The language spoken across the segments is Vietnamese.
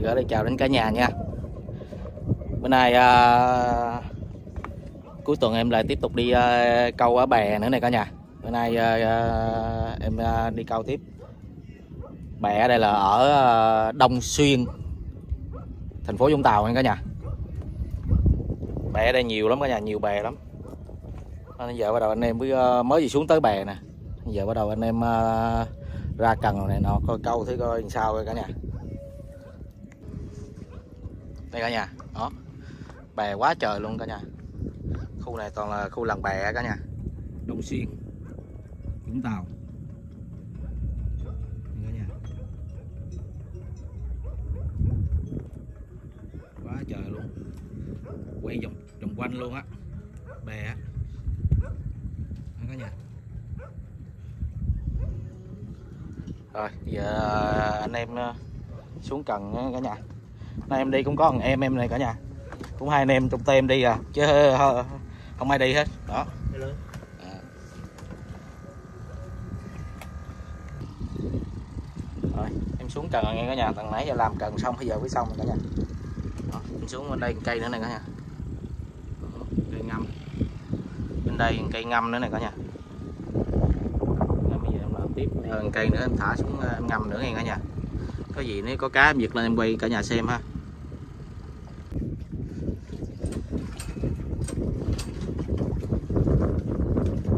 gửi lời chào đến cả nhà nha. Bữa nay à, cuối tuần em lại tiếp tục đi à, câu ở bè nữa này cả nhà. Bữa nay à, à, em à, đi câu tiếp. Bè ở đây là ở à, Đông Xuyên thành phố Vũng Tàu nha cả nhà. Bè ở đây nhiều lắm cả nhà nhiều bè lắm. Bây giờ bắt đầu anh em mới à, mới gì xuống tới bè nè. Giờ bắt đầu anh em à, ra cần này nọ coi câu thử coi làm sao coi cả nhà đây cả nhà. Đó. Bè quá trời luôn cả nhà. Khu này toàn là khu làng bè cả nhà. Đông Xuyên. Vũng Tàu. Cả nhà. Quá trời luôn. Quay vòng vòng quanh luôn á. Bè á. Cả nhà. Rồi giờ anh em ờ, xuống cần cả nhà nay em đi cũng có thằng em em này cả nhà. Cũng hai anh em trong tay em đi à. Chứ không ai đi hết. Đó. À. rồi em xuống cần nghe cả nhà. Tầng nãy giờ làm cần xong bây giờ mới xong cả nhà. Đó, em xuống bên đây cây nữa này cả nhà. Cây ngâm. Bên đây cây ngâm nữa này cả nhà. Bây giờ em làm tiếp. Cây nữa em thả xuống em ngâm nữa nghe cả nhà có gì nếu có cá em giật lên em quay cả nhà xem ha.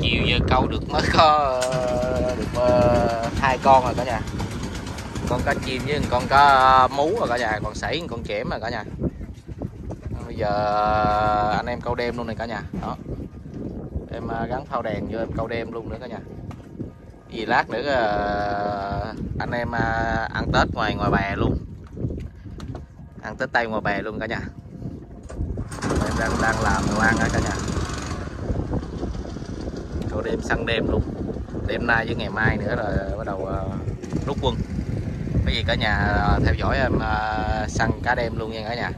Chiều giờ câu được mới có, được ờ, hai con rồi cả nhà. Con cá chim với con cá ờ, mú rồi cả nhà còn sảy, con kẽm rồi cả nhà. Bây giờ, anh em câu đêm luôn này cả nhà. Đó. Em ờ, gắn phao đèn vô em câu đêm luôn nữa cả nhà vì lát nữa ờ, anh em ờ, ăn tết ngoài ngoài bè luôn. Ăn tết tây ngoài bè luôn cả nhà. Em đang đang làm đồ ăn đó cả nhà. Câu đêm săn đêm luôn. Đêm nay với ngày mai nữa là bắt đầu ờ, rút quân. Có gì cả nhà theo dõi em săn cá đêm luôn nha cả nhà.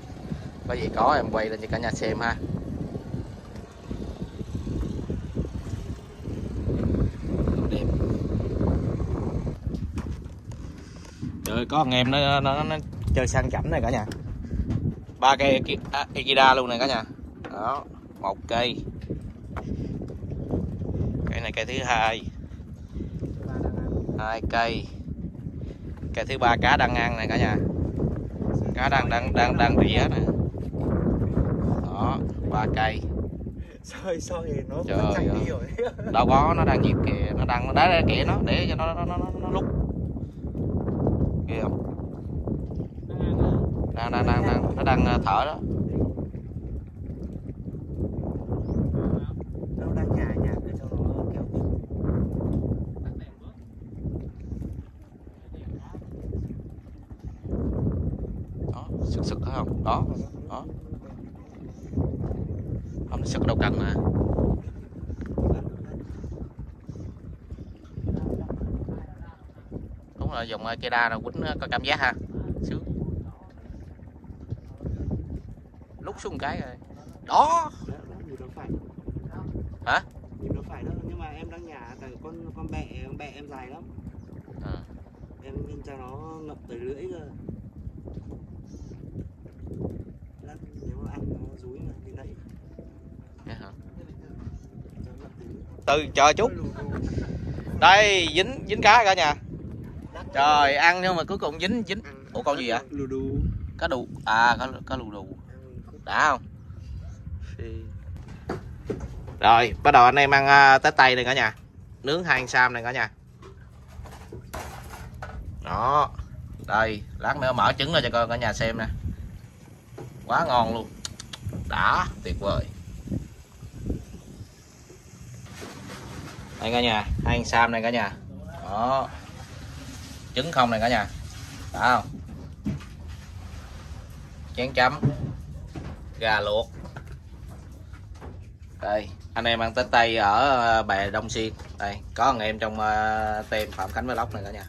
Có gì có em quay lên cho cả nhà xem ha Câu đêm trời có thằng em nó nó, nó chơi săn chảnh này cả nhà. Ba cây Eki- à, Ekida luôn này cả nhà. Đó một cây. Cây này cây thứ hai. Hai cây. Cây thứ ba cá đang ăn này cả nhà. Cá đang đang đang đang rỉa nè. Đó ba cây. Soi soi thì nó Trời ơi. đi rồi. Đâu có nó đang nhịp kìa. Nó đang đá ra kìa nó để cho nó nó nó, nó, nó lúc kìa không đang đang đang, đang. Nó đang ờ, thở đó. Đó sực sực thấy không? Đó đó. Không nó sực đâu cần mà. Đúng là dùng cây đa là quýnh có cảm giác ha sướng lúc xuống cái rồi. Đó. Nhìn nó phải. Hả? nhìn nó phải đó nhưng mà em đang nhả tại con con bẹ con bẹ em dài lắm. À. em nhìn cho nó ngập tới lưỡi cơ. Lát nếu mà ăn nó rúi mà đấy. Hả? tới lưỡi. từ chờ chút. Đây dính dính cá cả nhà. Trời ăn nhưng mà cuối cùng dính dính. Ủa, con gì vậy? lù đù. Cá đù. À cá cá lù đù đã không? Rồi bắt đầu anh em ăn uh, tết tây này cả nhà. Nướng hai sam này cả nhà. Đó. Đây lát nữa mở trứng ra cho coi cả nhà xem nè. Quá ngon luôn. Đã tuyệt vời. Đây cả nhà hai sam này cả nhà. Đó. Trứng không này cả nhà. Đã không? Chén chấm gà luộc. Đây anh em ăn tết tây ở ờ, bè Đông Xuyên. Đây có anh em trong uh, tem Phạm Khánh Vlog này cả nhà.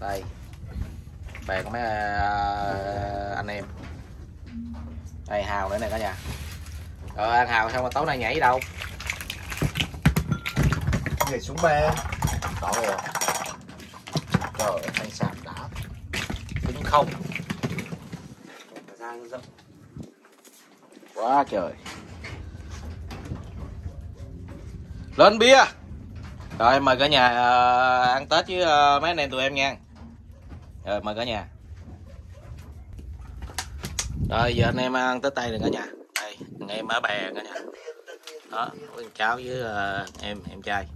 Đây bè có mấy ờ, anh em. Đây hào nữa này cả nhà. Rồi ăn hào xong rồi tối nay nhảy đi đâu? Nhảy xuống bè. Tội rồi. Trời ơi sạp đã. Cứng không. Ra rộng quá trời. Lên bia. Rồi mời cả nhà ờ, ăn tết với ờ, mấy anh em tụi em nha. Rồi mời cả nhà. Rồi giờ anh em ăn tết tây rồi cả nhà. Đây anh em ở bè cả nhà. Đó với cháu với ờ, em em trai.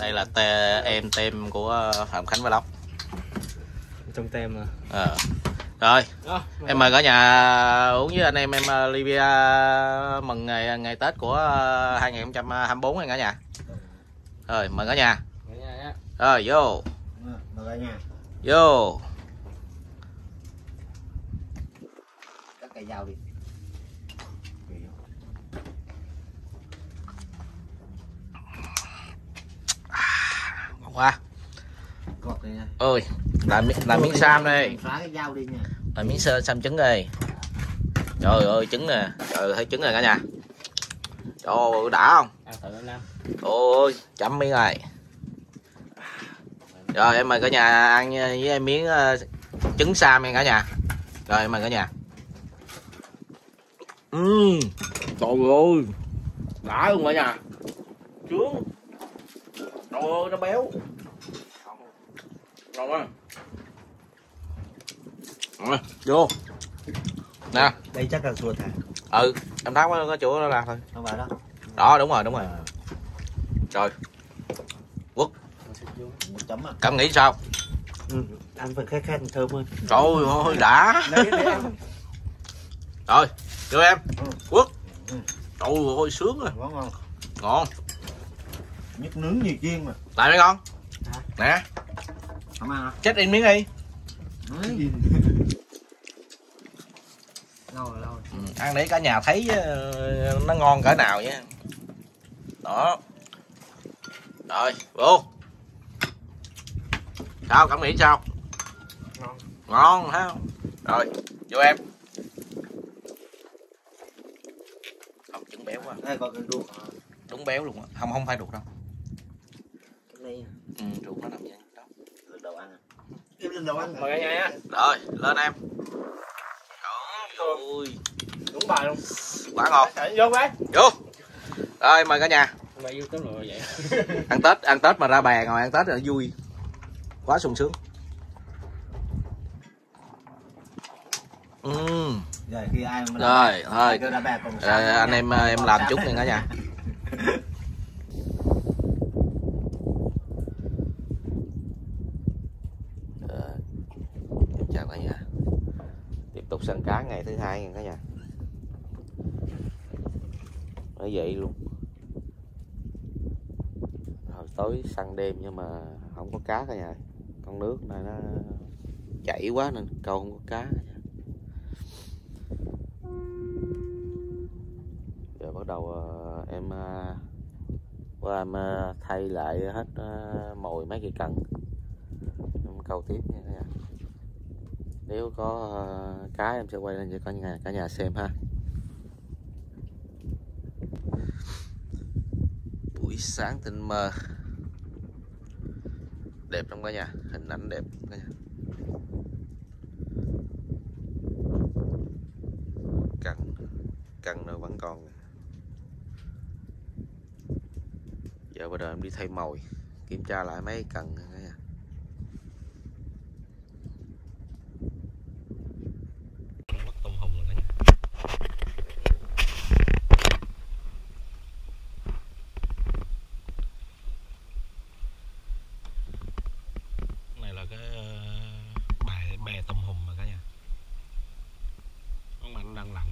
Đây là tê, em tem của phạm khánh vlog. Trong tem Ờ. rồi em mời cả nhà uống với anh em em ờ, Livia mừng ngày ngày Tết của ờ, 2024 này cả nhà. Rồi mời cả nhà. Rồi vô. Mời cả nhà. Vô. Các cây dao đi. Ngon quá. Gọt đây nha. Ơi làm làm miếng sam đây. Làm miếng sơ sam trứng đây. Trời ơi trứng nè. Trời thấy trứng này cả nhà. Trời ơi đã không? Ôi chấm miếng rồi rồi em mời cả nhà ăn với em miếng ờ, trứng sam nha cả nhà. Rồi em mời cả nhà. Ừm, trời ơi đã luôn cả nhà. Trướng. Trời ơi nó béo ngon quá. Rồi, vô. Nè. Đây chắc là ruột hả? Ừ em tháo cái chỗ đó ra thôi. Không phải đó. Đó đúng rồi đúng rồi. Rồi một chấm à? Cảm nghĩ sao? Ừ. ăn phần khét khét thơm hơn trời ơi đã. Rồi cho em. Ừ. quốc Ừ. trời ơi sướng rồi. Ngon ngon. Ngon. Nhất nướng nhiều chiên mà. Lại mấy con? Nè không ăn à chết in miếng đi. Lâu rồi lâu rồi. Ừ, ăn để cả nhà thấy ờ, nó ngon cỡ nào nhé đó. Rồi vô. Sao cảm nghĩ sao? Ngon. Ngon ha rồi vô em. Không trứng béo quá. Đây cái ruột. Đúng béo luôn á. Không không phải ruột đâu. Cái này. Ừ, ruột nó nằm vậy đâu lần đầu ăn à em lần đầu ăn mời cả nhà nha rồi lên em. Ôi đúng bài luôn. Quá ngon. Vô bé vô. Rồi mời cả nhà. Mà yêu tới rồi vậy. Ăn tết ăn tết mà ra bè ngồi ăn tết là vui. Quá sung sướng. Ừ. rồi khi ai mà rồi thôi. rồi, anh em em làm chút nha cả nhà Rồi, em chào cả nhà tiếp sần săn cá ngày thứ hai nha cả nhà. Mới vậy luôn. Hồi tối săn đêm nhưng mà không có cá cả nhà. Con nước này nó chảy quá nên câu không có cá giờ bắt đầu ờ, em ờ, qua em ờ, thay lại hết mồi mấy cây cần em câu tiếp nha cả nhà. Nếu có cá cái, em sẽ quay lên cho cả nhà cả nhà xem ha. Buổi sáng tinh mơ đẹp trong cả nhà, hình ảnh đẹp cả nhà. Cần cần nó vẫn còn. Giờ bây giờ em đi thay mồi, kiểm tra lại mấy cần cả nhà bắt tôm hùm rồi cả nhà này là cái ờ, bè bè tôm hùm mà cả nhà con mạnh đang lặn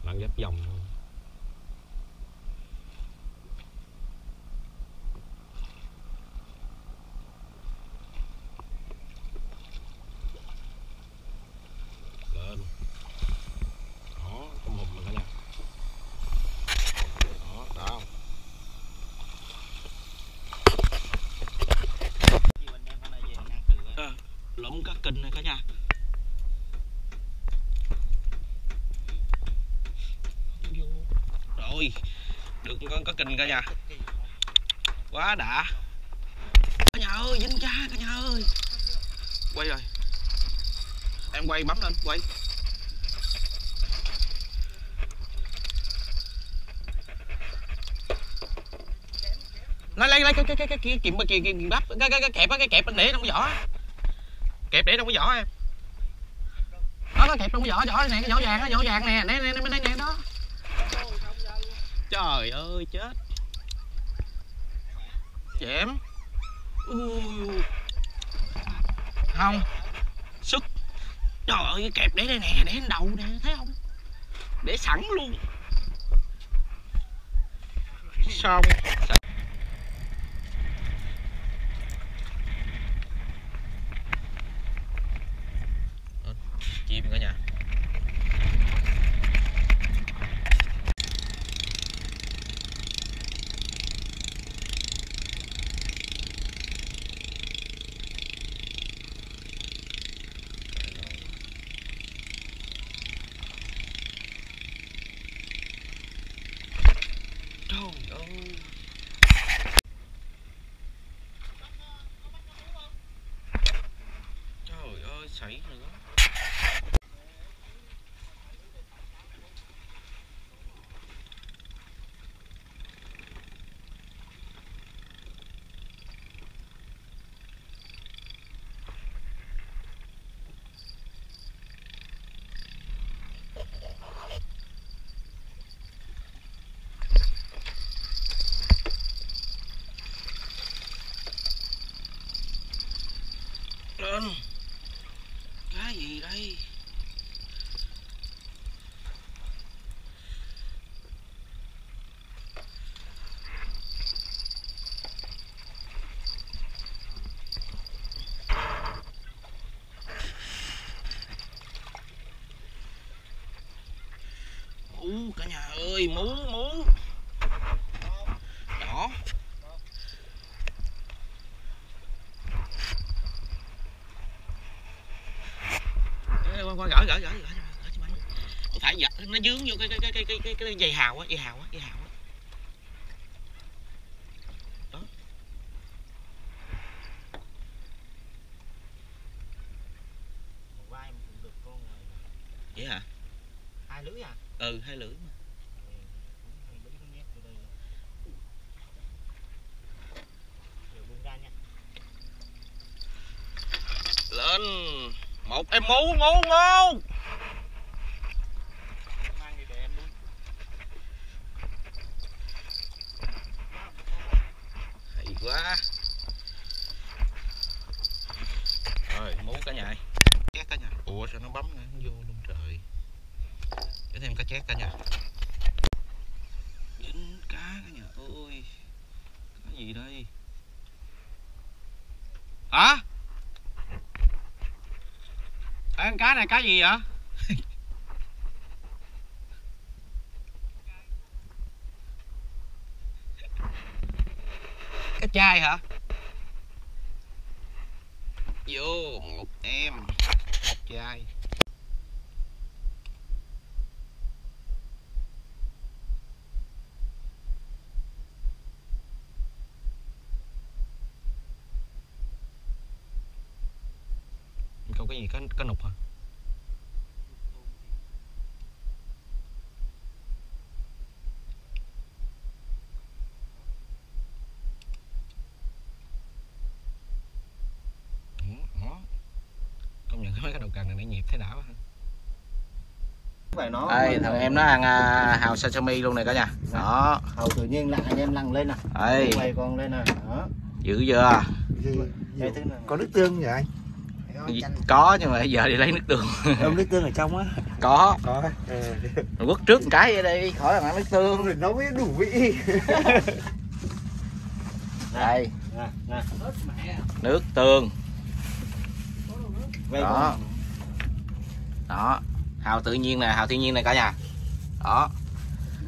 ăn thử dòng ờ, lụm cá kinh này cả nhà Vô. rồi con cá kinh cả nhà. Quá đã. Cả nhà ơi dính cha cả nhà ơi. Quay rồi. Em quay bấm lên quay. Lấy lấy lấy cái cái cái cái cái kìm kìm kìm bắp cái cái cái kẹp á cái kẹp anh để trong cái vỏ kẹp để trong cái vỏ em. Đó nó kẹp trong cái vỏ vỏ này cái vỏ vàng nó vỏ vàng nè nè nè nè nè, nè đó trời ơi chết. Chém. Ui. không. Sức. Trời ơi cái kẹp để đây nè để lên đầu nè thấy không? Để sẵn luôn. Xong. Chim cả nhà trời ơi trời ơi sảy nữa lên cái gì đây Ú, cả nhà ơi muốn muốn. Đó. Qua, qua gỡ gỡ gỡ gỡ gỡ phải gỡ nó dướng vô cái cái cái cái cái cái, cái dây hào á dây hào á dây hào á Một vai em cũng được con này. vậy hả Hai lưỡi à? ừ hai lưỡi mà Ừ, cũng hai lưỡi nó nhét vô đây. Rồi buông ra nha. lên một em ngủ ngủ ngủ Mang đi để em nuôi. hay quá rồi mú cả nhà ơi. chét cả nhà ủa sao nó bấm nó vô luôn trời chết cá cả nhà. Dính cá cả nhà ơi. Cái gì đây? Hả? À? ăn cá này cá gì vậy? Cá chai hả? Vô, một em một chai cái gì cá cá nục hả? Ừ, công nhận cái mấy cái đầu cần này nó nhịp thế nào hả đây thằng em nó ăn à, hào sashimi luôn này cả nhà. Đó. Hầu tự nhiên lại anh em lăn lên nè. đây Quay con lên nè. Đó. dữ chưa? Đây có nước tương vậy? anh có nhưng mà giờ đi lấy nước tương Ông nước tương ở trong á. có Có. Ừ. Quất trước một cái vậy đi khỏi là ăn nước tương Rồi nấu mới đủ vị. đây Nè, nè. nước tương Vậy Đó. đó hào tự nhiên nè hào thiên nhiên này cả nhà đó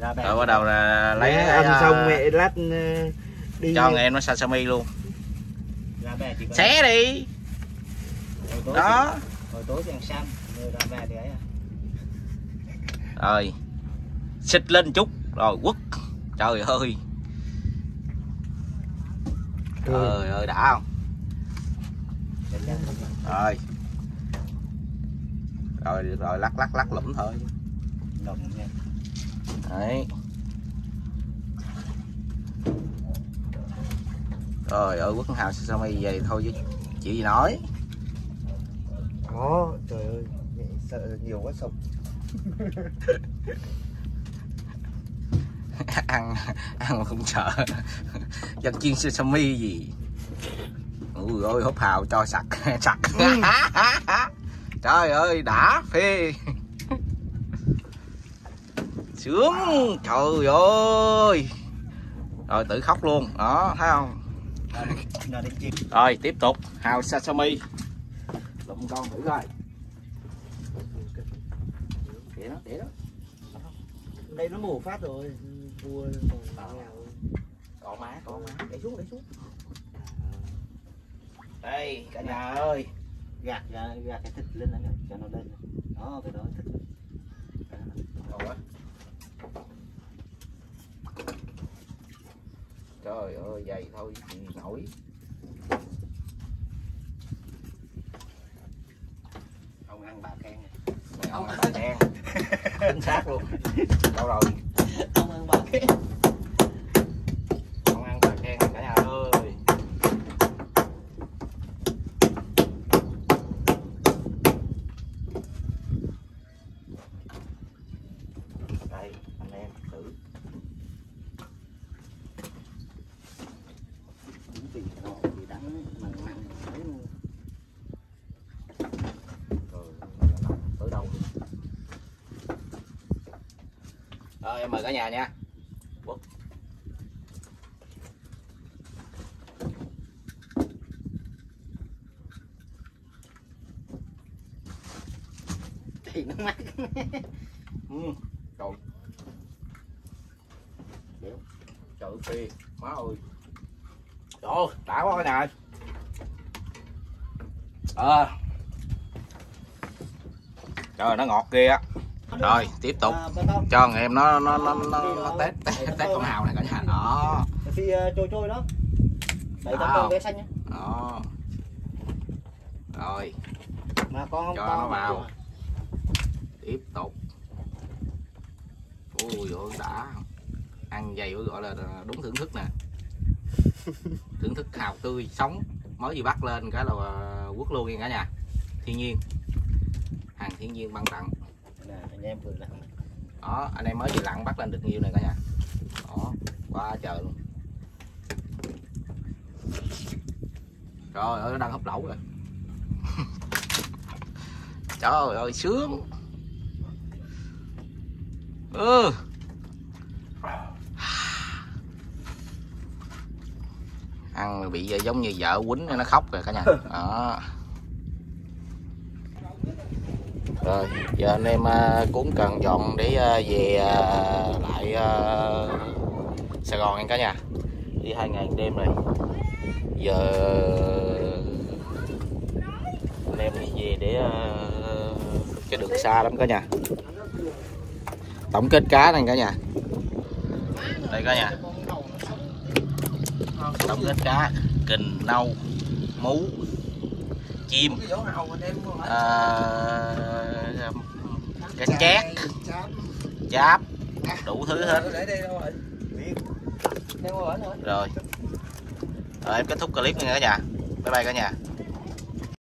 Ra bè. rồi bắt đầu là lấy ăn à, xong mẹ lát ờ, đi cho em nó sashimi luôn ra bè chỉ có xé đi tối đó. thì- hồi tối thì ăn sam rồi ra bè thì ấy à. rồi. Xịt lên chút rồi quất. Trời ơi. Trời ơi đã không? Rồi. Rồi rồi lắc lắc lắc lụm thôi. Đấy. Trời ơi quất hào sashimi về thôi chứ chịu gì nói Có, trời ơi, mẹ sợ nhiều quá sống. ăn ăn mà không sợ. Dân chiên sashimi gì? Ui ơi hút hào cho sặc sặc. Trời ơi đã phê. Sướng trời ơi. Rồi tự khóc luôn đó thấy không? Rồi tiếp tục. Hào sashimi lụm con thử coi để đó để đó Đây nó mổ phát rồi. Vua còn nghèo. có má có má để xuống để xuống đây cả nhà ơi Gạt ra, gạt cái thịt lên kìa, cho nó lên. Đó, cái đó thịt. trời ơi dày thôi nổi ăn bà khen. mày không ăn bà đen chính xác luôn đâu rồi Ông ăn bà khen. không ăn bà đen cả nhà ơi đây anh em thử Đúng vị nó thì đắng mặn mặn. Đấy, rồi tới đâu rồi em mời cả nhà nha Quất. Thì nó mắc. ừ. trời Đéo. trời phi má ơi trời đã quá cả nhà ơi à. trời, nó ngọt ghê á rồi tiếp tục. Cho thằng em nó nó nó nó, nó test test con hào này cả nhà. Đó. Phi ờ, trôi trôi đó. Đấy con bé xanh nhá. đó. Rồi. Mà con không Cho nó vào. tiếp tục. Ui ôi đã. Ăn dày gọi là đúng thưởng thức nè. Thưởng thức hào tươi sống. Mới vừa bắt lên cái là à, quất luôn nha cả nhà. Thiên nhiên. Hàng thiên nhiên băng tặng anh em vừa lặn. Đó, anh em mới vừa lặn bắt lên được nhiêu này cả nhà đó, quá trời luôn. Trời ơi, nó đang hấp lẩu rồi. Trời ơi, sướng. Ừ. Ăn bị giống như vợ quýnh nó khóc rồi cả nhà. Đó. Rồi, giờ anh em à, cũng cần dọn để à, về à, lại Sài Gòn anh cả nhà. Đi hai ngày đêm rồi giờ, anh em đi về để cái đường xa lắm cả nhà. Tổng kết cá này cả nhà. Đây cả nhà. Tổng kết cá kình nâu, mú chim. À, cánh chát. Cháp. Đủ thứ hết. Rồi. Rồi em kết thúc clip nha cả nhà. Bye bye cả nhà.